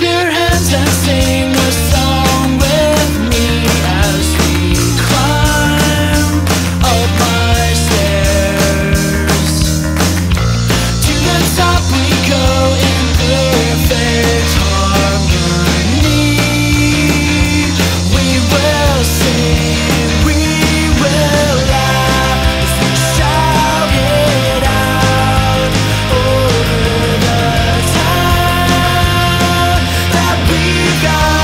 your hands down. Sky